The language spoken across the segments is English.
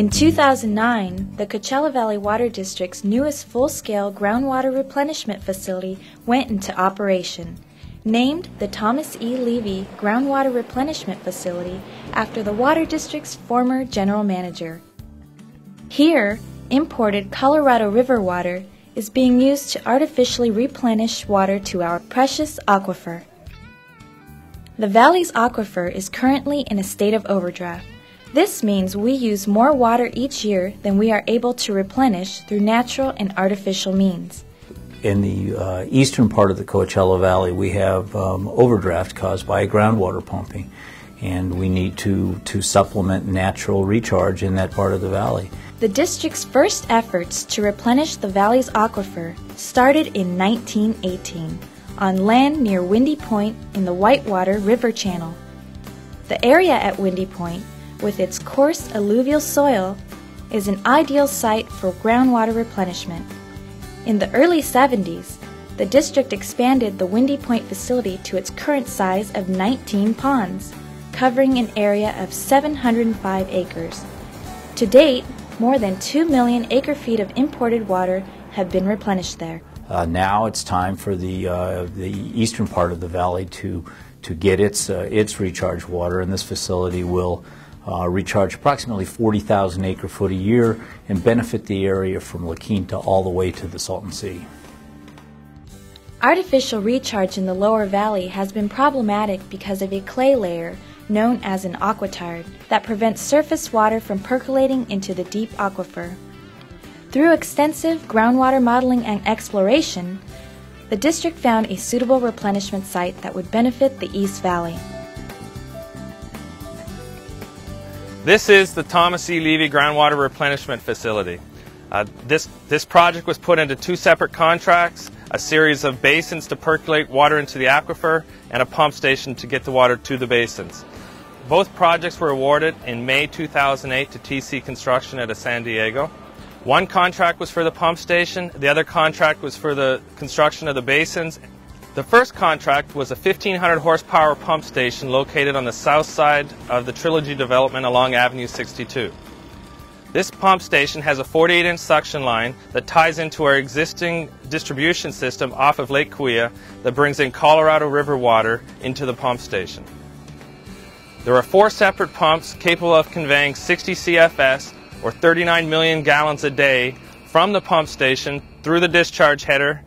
In 2009, the Coachella Valley Water District's newest full scale groundwater replenishment facility went into operation. Named the Thomas E. Levy Groundwater Replenishment Facility after the Water District's former general manager. Here, imported Colorado River water is being used to artificially replenish water to our precious aquifer. The valley's aquifer is currently in a state of overdraft. This means we use more water each year than we are able to replenish through natural and artificial means. In the uh, eastern part of the Coachella Valley, we have um, overdraft caused by groundwater pumping, and we need to, to supplement natural recharge in that part of the valley. The district's first efforts to replenish the valley's aquifer started in 1918 on land near Windy Point in the Whitewater River Channel. The area at Windy Point with its coarse alluvial soil, is an ideal site for groundwater replenishment. In the early 70s, the district expanded the Windy Point facility to its current size of 19 ponds, covering an area of 705 acres. To date, more than 2 million acre feet of imported water have been replenished there. Uh, now it's time for the, uh, the eastern part of the valley to, to get its, uh, its recharge water, and this facility will uh, recharge approximately 40,000 acre foot a year and benefit the area from La Quinta all the way to the Salton Sea. Artificial recharge in the lower valley has been problematic because of a clay layer known as an aquitard that prevents surface water from percolating into the deep aquifer. Through extensive groundwater modeling and exploration, the district found a suitable replenishment site that would benefit the East Valley. This is the Thomas E. Levy Groundwater Replenishment Facility. Uh, this, this project was put into two separate contracts, a series of basins to percolate water into the aquifer, and a pump station to get the water to the basins. Both projects were awarded in May 2008 to TC Construction out of San Diego. One contract was for the pump station, the other contract was for the construction of the basins the first contract was a 1500 horsepower pump station located on the south side of the Trilogy development along Avenue 62. This pump station has a 48 inch suction line that ties into our existing distribution system off of Lake Cahuilla that brings in Colorado River water into the pump station. There are four separate pumps capable of conveying 60 CFS or 39 million gallons a day from the pump station through the discharge header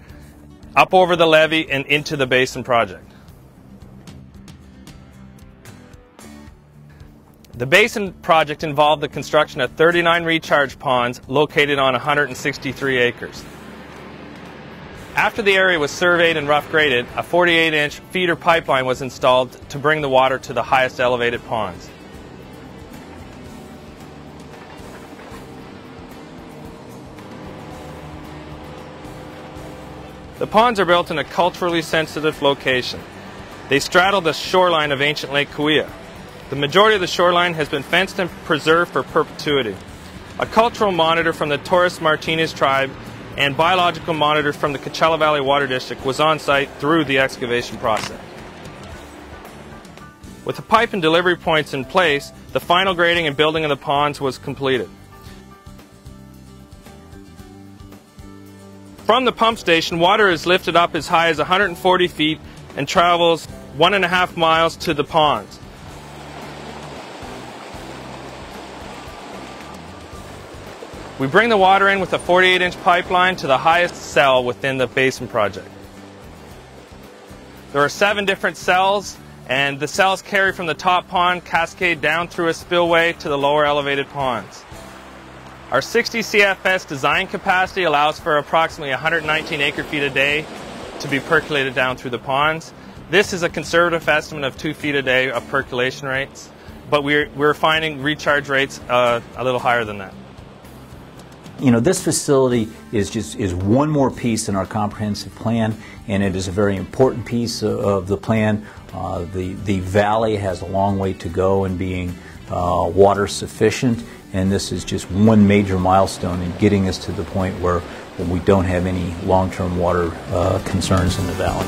up over the levee and into the basin project. The basin project involved the construction of 39 recharge ponds located on 163 acres. After the area was surveyed and rough graded, a 48 inch feeder pipeline was installed to bring the water to the highest elevated ponds. The ponds are built in a culturally sensitive location. They straddle the shoreline of ancient Lake Cahuilla. The majority of the shoreline has been fenced and preserved for perpetuity. A cultural monitor from the Torres Martinez tribe and biological monitor from the Coachella Valley Water District was on site through the excavation process. With the pipe and delivery points in place, the final grading and building of the ponds was completed. From the pump station, water is lifted up as high as 140 feet and travels one and a half miles to the ponds. We bring the water in with a 48 inch pipeline to the highest cell within the basin project. There are seven different cells and the cells carry from the top pond cascade down through a spillway to the lower elevated ponds. Our 60 CFS design capacity allows for approximately 119 acre feet a day to be percolated down through the ponds. This is a conservative estimate of two feet a day of percolation rates, but we're, we're finding recharge rates uh, a little higher than that. You know, this facility is just is one more piece in our comprehensive plan, and it is a very important piece of, of the plan. Uh, the the valley has a long way to go in being uh, water sufficient, and this is just one major milestone in getting us to the point where we don't have any long-term water uh, concerns in the valley.